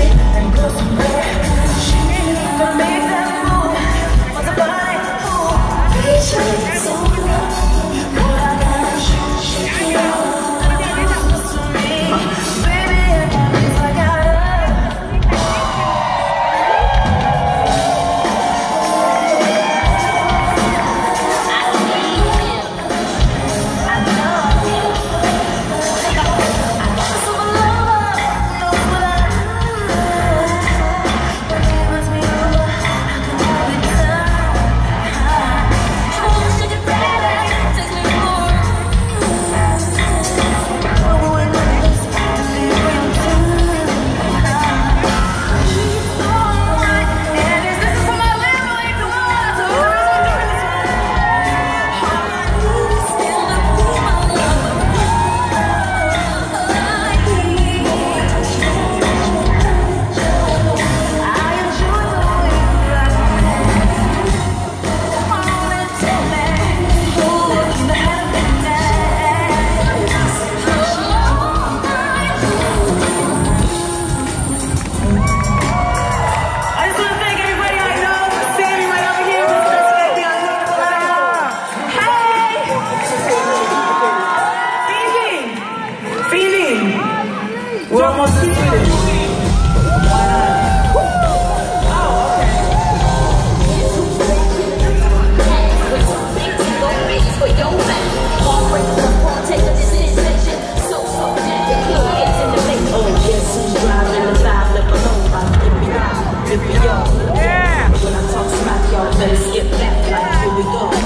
and go somewhere. Better skip back, like here we go.